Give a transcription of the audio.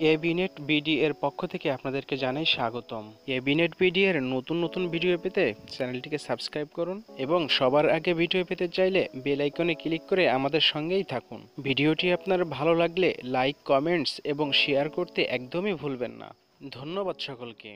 এবিনেট BD এর পক্ষ থেকে আপনাদেরকে জানাই স্বাগতম। এবিনেট বিডি এর নতুন নতুন ভিডিও পেতে চ্যানেলটিকে সাবস্ক্রাইব করুন এবং সবার আগে ভিডিও পেতে চাইলে বেল আইকনে ক্লিক করে আমাদের সঙ্গেই থাকুন। ভিডিওটি আপনার ভালো লাগলে লাইক, কমেন্টস এবং শেয়ার করতে একদমই ভুলবেন না। ধন্যবাদ সকলকে।